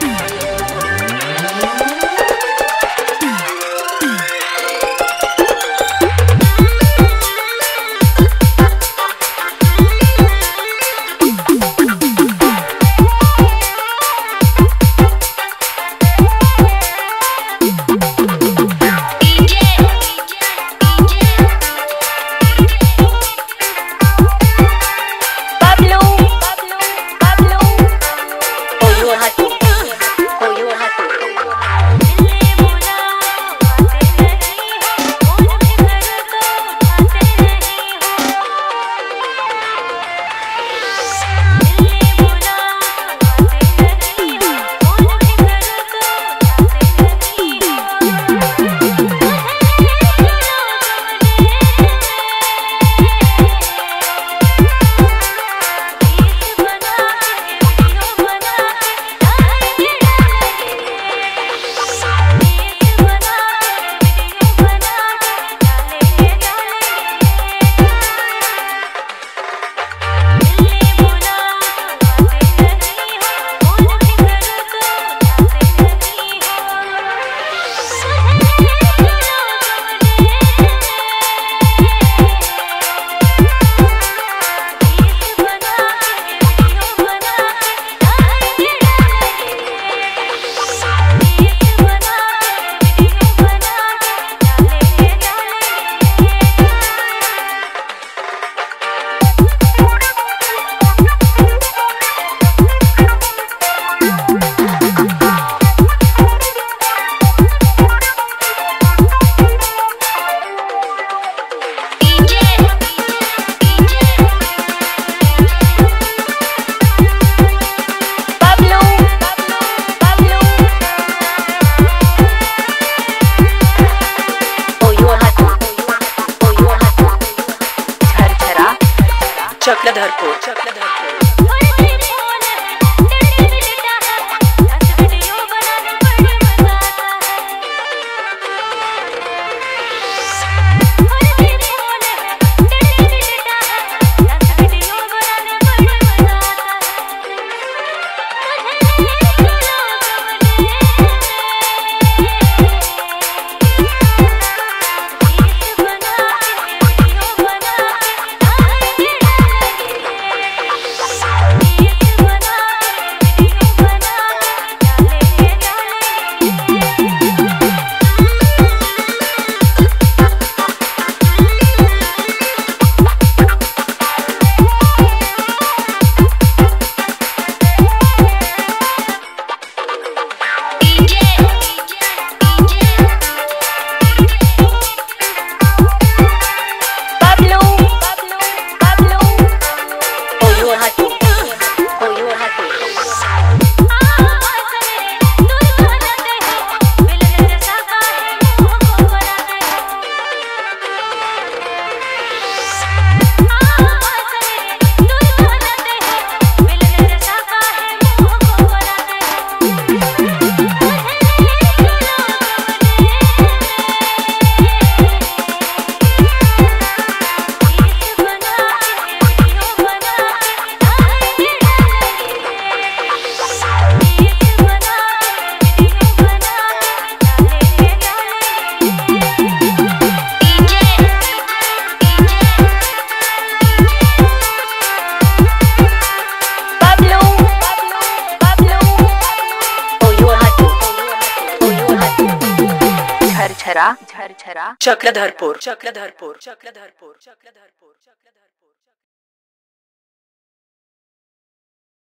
Bye. Chakradharpur झरझरा झरझरा चक्रधरपुर चक्रधरपुर चक्रधरपुर। चक्रधरपुर। चक्रधरपुर। चक्रधरपुर।